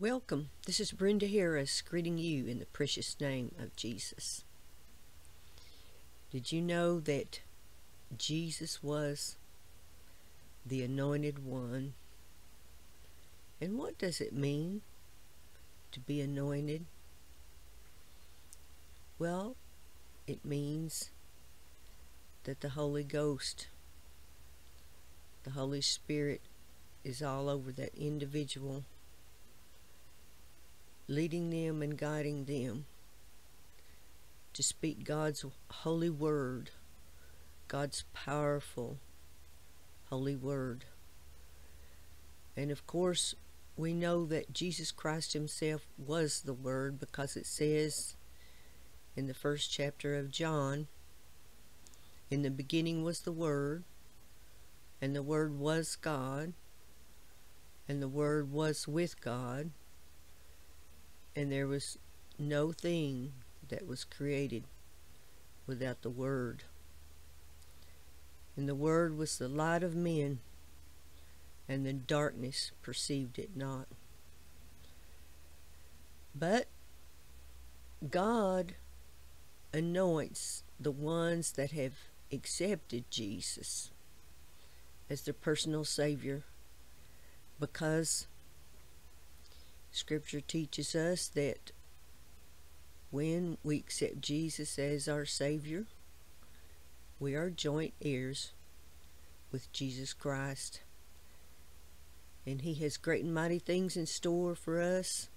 Welcome. This is Brenda Harris greeting you in the precious name of Jesus. Did you know that Jesus was the anointed one? And what does it mean to be anointed? Well, it means that the Holy Ghost, the Holy Spirit, is all over that individual leading them and guiding them to speak God's holy word, God's powerful holy word. And of course, we know that Jesus Christ himself was the word because it says in the first chapter of John, in the beginning was the word, and the word was God, and the word was with God, and there was no thing that was created without the Word. And the Word was the light of men, and the darkness perceived it not. But God anoints the ones that have accepted Jesus as their personal Savior because Scripture teaches us that when we accept Jesus as our Savior, we are joint heirs with Jesus Christ. And He has great and mighty things in store for us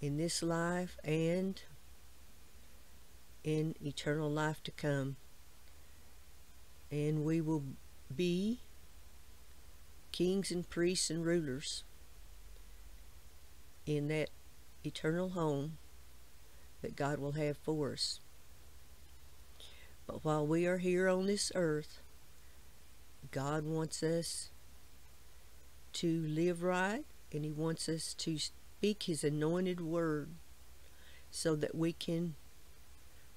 in this life and in eternal life to come. And we will be kings and priests and rulers in that eternal home that God will have for us. But while we are here on this earth, God wants us to live right and He wants us to speak His anointed word so that we can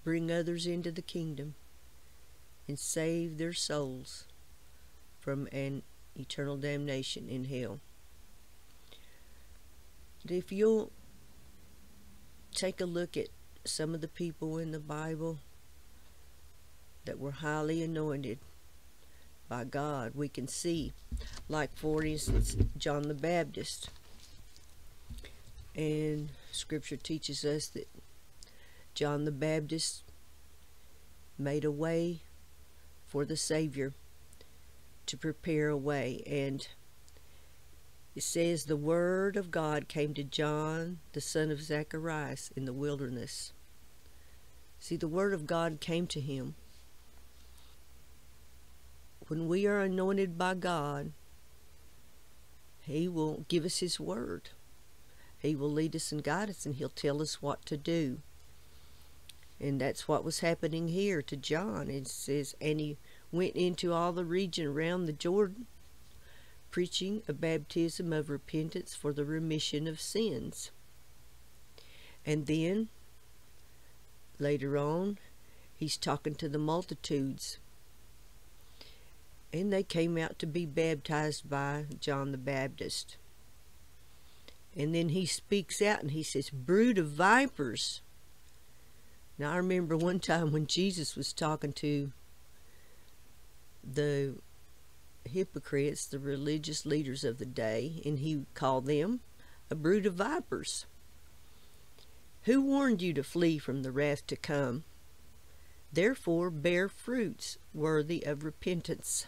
bring others into the kingdom and save their souls from an eternal damnation in hell if you'll take a look at some of the people in the Bible that were highly anointed by God, we can see, like for instance, John the Baptist. And scripture teaches us that John the Baptist made a way for the Savior to prepare a way. And it says the word of God came to John, the son of Zacharias, in the wilderness. See, the word of God came to him. When we are anointed by God, He will give us His word. He will lead us and guide us, and He'll tell us what to do. And that's what was happening here to John. It says, and he went into all the region around the Jordan preaching a baptism of repentance for the remission of sins. And then, later on, he's talking to the multitudes. And they came out to be baptized by John the Baptist. And then he speaks out and he says, Brood of vipers. Now, I remember one time when Jesus was talking to the hypocrites, the religious leaders of the day, and he called them a brood of vipers. Who warned you to flee from the wrath to come? Therefore, bear fruits worthy of repentance.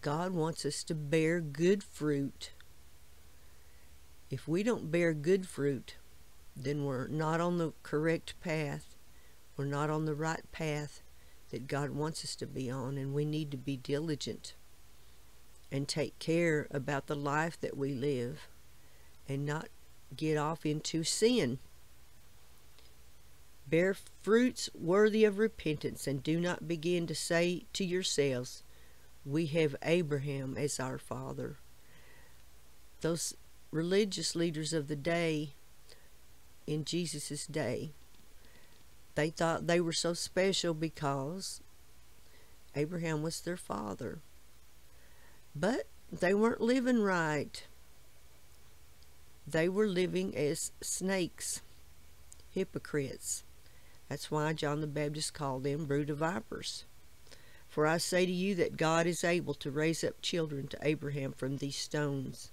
God wants us to bear good fruit. If we don't bear good fruit, then we're not on the correct path. We're not on the right path that God wants us to be on, and we need to be diligent and take care about the life that we live and not get off into sin. Bear fruits worthy of repentance, and do not begin to say to yourselves, We have Abraham as our father. Those religious leaders of the day, in Jesus' day, they thought they were so special because Abraham was their father. But they weren't living right. they were living as snakes, hypocrites. That's why John the Baptist called them brood of vipers. For I say to you that God is able to raise up children to Abraham from these stones.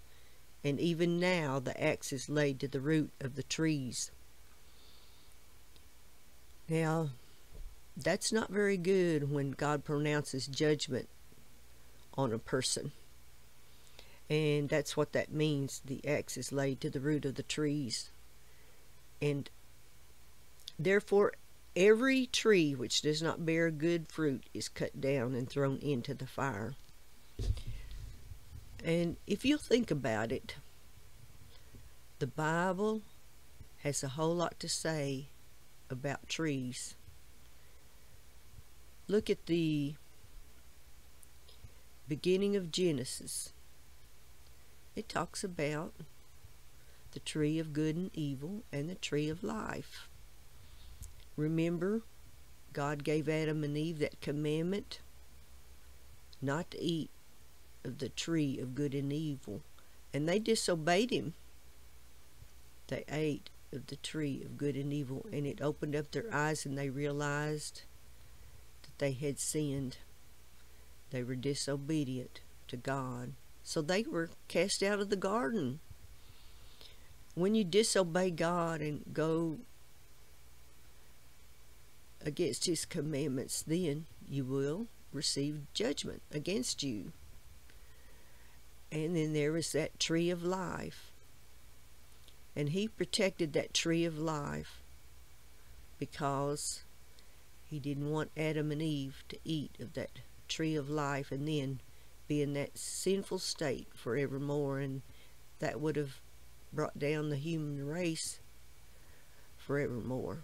And even now the axe is laid to the root of the trees. Now, that's not very good when God pronounces judgment on a person. And that's what that means. The axe is laid to the root of the trees. And therefore, Every tree which does not bear good fruit is cut down and thrown into the fire. And if you think about it, the Bible has a whole lot to say about trees. Look at the beginning of Genesis. It talks about the tree of good and evil and the tree of life. Remember, God gave Adam and Eve that commandment not to eat of the tree of good and evil. And they disobeyed him. They ate of the tree of good and evil, and it opened up their eyes, and they realized that they had sinned. They were disobedient to God. So they were cast out of the garden. When you disobey God and go against his commandments, then you will receive judgment against you. And then there is that tree of life. And he protected that tree of life because he didn't want Adam and Eve to eat of that tree of life and then be in that sinful state forevermore. And that would have brought down the human race forevermore.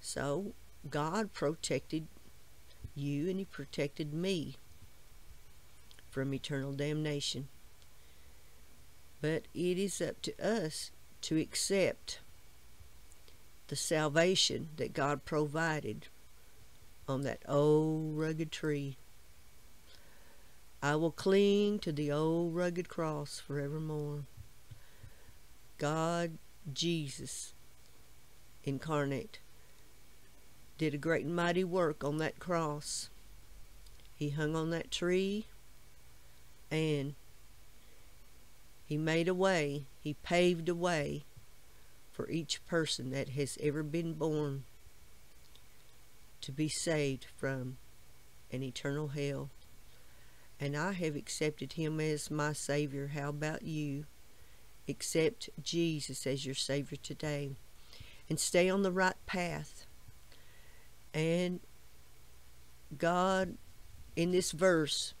So God protected you and He protected me from eternal damnation. But it is up to us to accept the salvation that God provided on that old rugged tree. I will cling to the old rugged cross forevermore. God, Jesus, incarnate, did a great and mighty work on that cross. He hung on that tree and he made a way, he paved a way for each person that has ever been born to be saved from an eternal hell. And I have accepted him as my Savior. How about you? Accept Jesus as your Savior today and stay on the right path. And God, in this verse,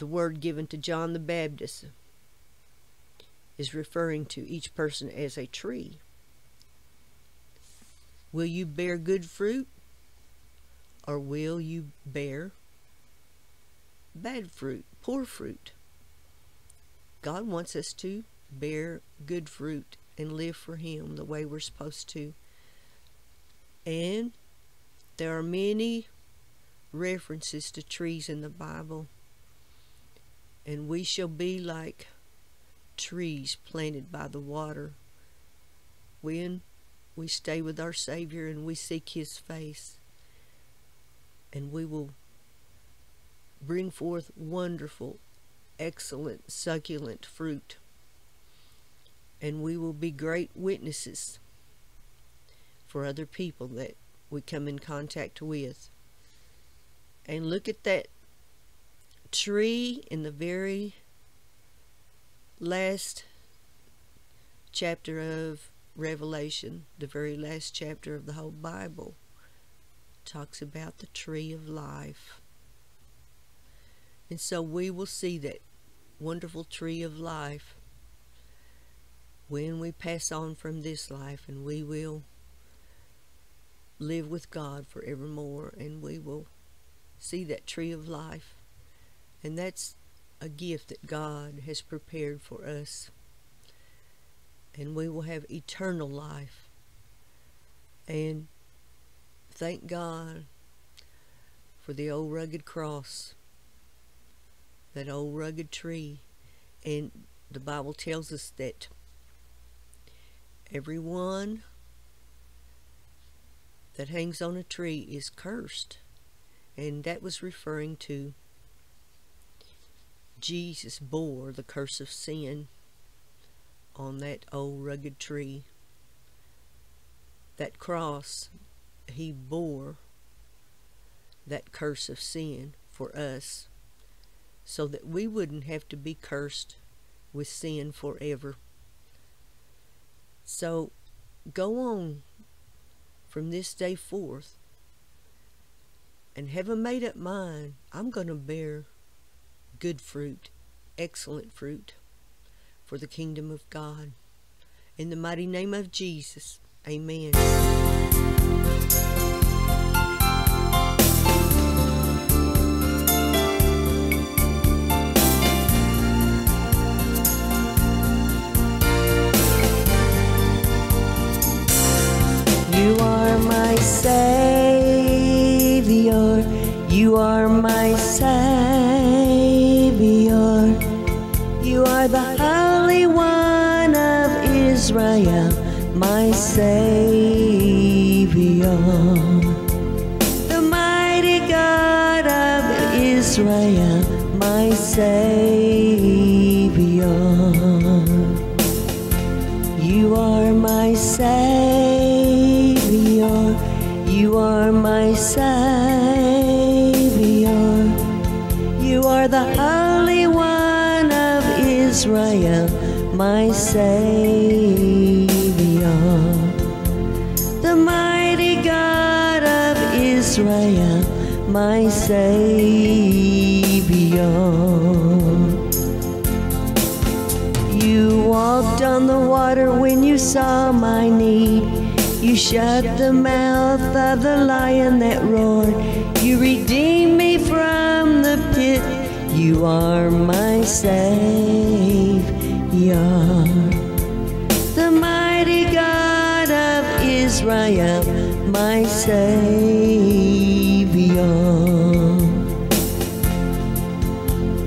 the word given to John the Baptist is referring to each person as a tree. Will you bear good fruit or will you bear bad fruit, poor fruit? God wants us to bear good fruit and live for Him the way we're supposed to. And there are many references to trees in the Bible. And we shall be like trees planted by the water when we stay with our Savior and we seek His face. And we will bring forth wonderful, excellent, succulent fruit. And we will be great witnesses for other people that we come in contact with. And look at that tree in the very last chapter of Revelation, the very last chapter of the whole Bible, talks about the tree of life. And so we will see that wonderful tree of life when we pass on from this life, and we will live with God forevermore, and we will see that tree of life. And that's a gift that God has prepared for us. And we will have eternal life. And thank God for the old rugged cross, that old rugged tree. And the Bible tells us that everyone that hangs on a tree is cursed. And that was referring to Jesus bore the curse of sin on that old rugged tree. That cross, he bore that curse of sin for us so that we wouldn't have to be cursed with sin forever. So go on from this day forth and have a made up mind I'm going to bear good fruit, excellent fruit for the kingdom of God. In the mighty name of Jesus, amen. Israel, my Savior, the mighty God of Israel, my Savior. You are my Savior. You are my Savior. You are the Holy One of Israel, my Savior. The mighty God of Israel, my Savior. You walked on the water when you saw my need. You shut the mouth of the lion that roared. You redeemed me from the pit. You are my Savior. The mighty God of Israel, my Savior.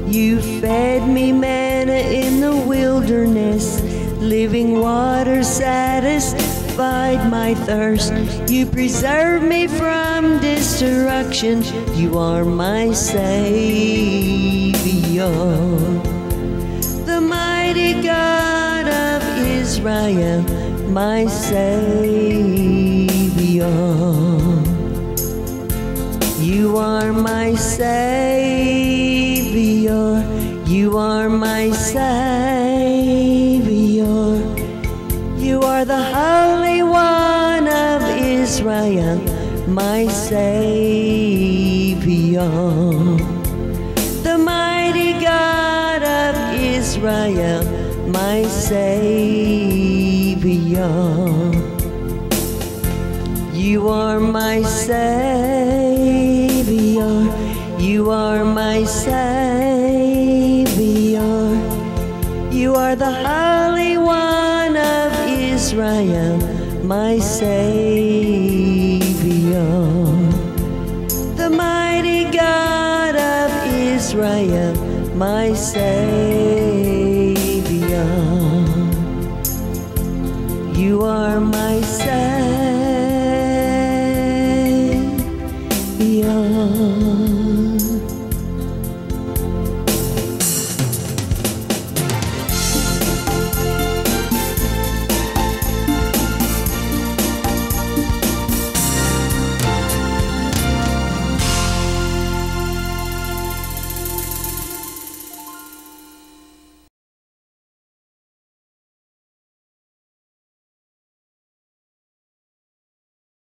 You fed me manna in the wilderness, living water satisfied my thirst. You preserved me from destruction. You are my Savior. Israel, my Savior. You are my Savior. You are my Savior. You are the Holy One of Israel, my Savior. The mighty God of Israel, my Savior. You are my Savior. You are my Savior. You are the Holy One of Israel, my Savior. The mighty God of Israel, my Savior. You are my savior.